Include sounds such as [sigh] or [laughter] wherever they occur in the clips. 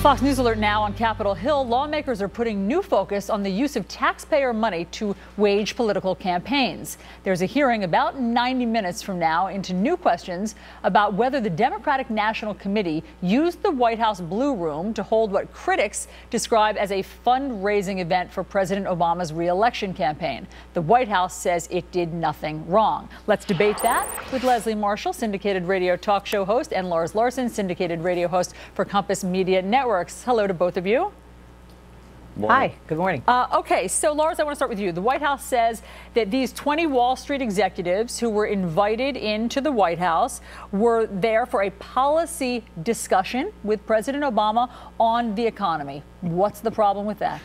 Fox News Alert now on Capitol Hill. Lawmakers are putting new focus on the use of taxpayer money to wage political campaigns. There's a hearing about 90 minutes from now into new questions about whether the Democratic National Committee used the White House Blue Room to hold what critics describe as a fundraising event for President Obama's reelection campaign. The White House says it did nothing wrong. Let's debate that with Leslie Marshall, syndicated radio talk show host, and Lars Larson, syndicated radio host for Compass Media Network. Hello to both of you. Morning. Hi, good morning. Uh, okay, so Lars, I want to start with you. The White House says that these 20 Wall Street executives who were invited into the White House were there for a policy discussion with President Obama on the economy. What's the problem with that?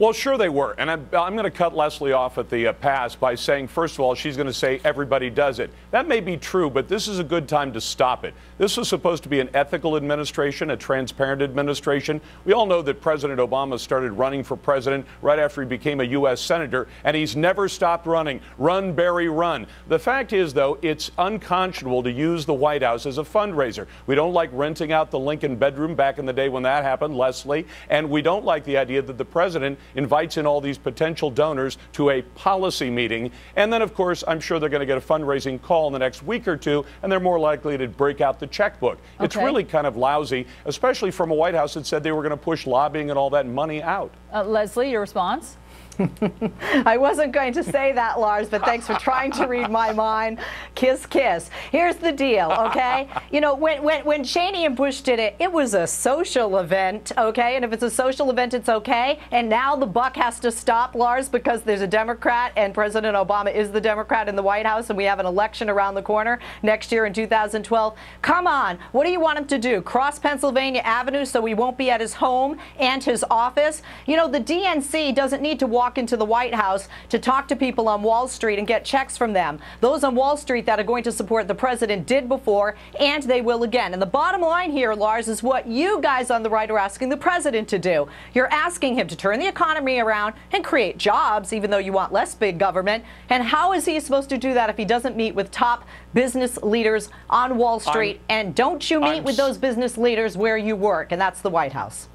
Well, sure they were. And I'm, I'm going to cut Leslie off at the uh, pass by saying, first of all, she's going to say everybody does it. That may be true, but this is a good time to stop it. This was supposed to be an ethical administration, a transparent administration. We all know that President Obama started running for president right after he became a U.S. Senator, and he's never stopped running. Run, Barry, run. The fact is, though, it's unconscionable to use the White House as a fundraiser. We don't like renting out the Lincoln bedroom back in the day when that happened, Leslie, and we don't like the idea that the president invites in all these potential donors to a policy meeting. And then, of course, I'm sure they're going to get a fundraising call in the next week or two, and they're more likely to break out the checkbook. Okay. It's really kind of lousy, especially from a White House that said they were going to push lobbying and all that money out. Uh, Leslie, your response? [laughs] I wasn't going to say that, Lars, but thanks for trying to read my mind. Kiss, kiss. Here's the deal, okay? [laughs] You know, when, when, when Cheney and Bush did it, it was a social event, okay? And if it's a social event, it's okay. And now the buck has to stop, Lars, because there's a Democrat and President Obama is the Democrat in the White House and we have an election around the corner next year in 2012. Come on. What do you want him to do? Cross Pennsylvania Avenue so he won't be at his home and his office? You know, the DNC doesn't need to walk walk into the White House to talk to people on Wall Street and get checks from them. Those on Wall Street that are going to support the president did before, and they will again. And the bottom line here, Lars, is what you guys on the right are asking the president to do. You're asking him to turn the economy around and create jobs, even though you want less big government. And how is he supposed to do that if he doesn't meet with top business leaders on Wall Street? I'm, and don't you meet I'm, with those business leaders where you work? And that's the White House.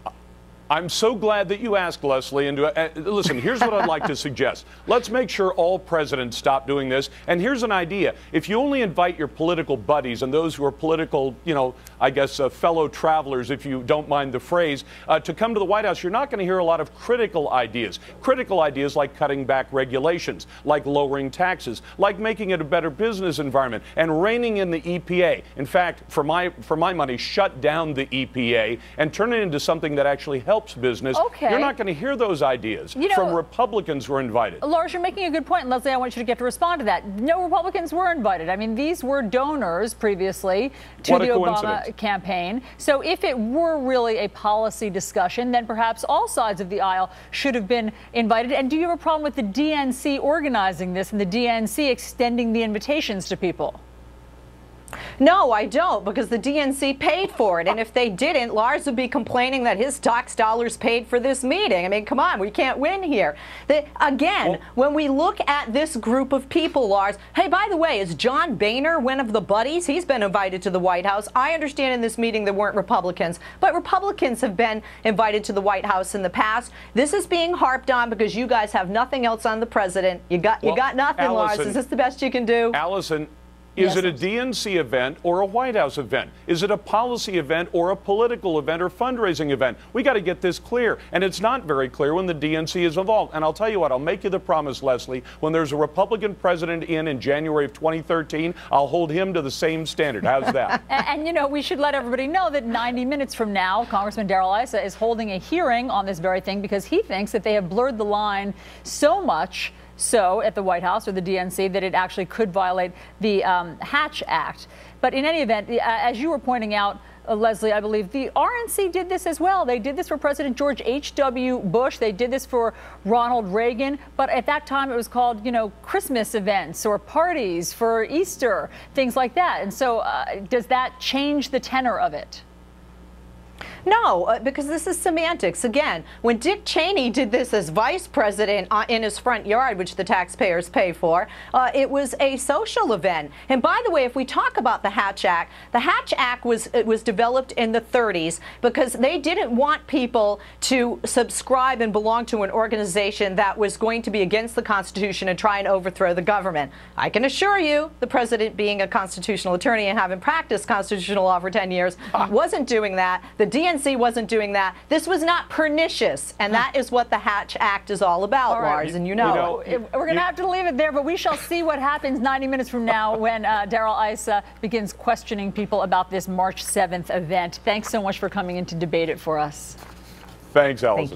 I'm so glad that you asked, Leslie. And uh, listen, here's what I'd like to suggest. Let's make sure all presidents stop doing this. And here's an idea. If you only invite your political buddies and those who are political, you know, I guess uh, fellow travelers, if you don't mind the phrase, uh, to come to the White House, you're not going to hear a lot of critical ideas. Critical ideas like cutting back regulations, like lowering taxes, like making it a better business environment, and reining in the EPA. In fact, for my, for my money, shut down the EPA and turn it into something that actually helps helps business. Okay. You're not going to hear those ideas you know, from Republicans who are invited. Lars, you're making a good point. Leslie, I want you to get to respond to that. No Republicans were invited. I mean, these were donors previously to what the Obama campaign. So if it were really a policy discussion, then perhaps all sides of the aisle should have been invited. And do you have a problem with the DNC organizing this and the DNC extending the invitations to people? No, I don't, because the DNC paid for it. And if they didn't, Lars would be complaining that his tax dollars paid for this meeting. I mean, come on, we can't win here. The, again, well, when we look at this group of people, Lars, hey, by the way, is John Boehner one of the buddies? He's been invited to the White House. I understand in this meeting there weren't Republicans, but Republicans have been invited to the White House in the past. This is being harped on because you guys have nothing else on the president. You got, well, you got nothing, Alisyn, Lars. Is this the best you can do? Alisyn, is yes, it a DNC event or a White House event? Is it a policy event or a political event or fundraising event? We got to get this clear. And it's not very clear when the DNC is involved. And I'll tell you what, I'll make you the promise, Leslie, when there's a Republican president in in January of 2013, I'll hold him to the same standard. How's that? [laughs] and, and, you know, we should let everybody know that 90 minutes from now, Congressman Darrell Issa is holding a hearing on this very thing because he thinks that they have blurred the line so much so at the White House or the DNC that it actually could violate the um, Hatch Act. But in any event, as you were pointing out, uh, Leslie, I believe the RNC did this as well. They did this for President George H.W. Bush. They did this for Ronald Reagan. But at that time, it was called, you know, Christmas events or parties for Easter, things like that. And so, uh, does that change the tenor of it? No, uh, because this is semantics. Again, when Dick Cheney did this as vice president uh, in his front yard, which the taxpayers pay for, uh, it was a social event. And by the way, if we talk about the Hatch Act, the Hatch Act was it was developed in the 30s because they didn't want people to subscribe and belong to an organization that was going to be against the Constitution and try and overthrow the government. I can assure you, the president, being a constitutional attorney and having practiced constitutional law for 10 years, wasn't doing that. The DNC wasn't doing that. This was not pernicious, and that is what the Hatch Act is all about, All right. Lars, and you You know. know, it. We're going to have to leave it there, but we shall see what happens 90 minutes from now [laughs] when uh, Darrell Issa begins questioning people about this March 7th event. Thanks so much for coming in to debate it for us. Thanks, Alisyn.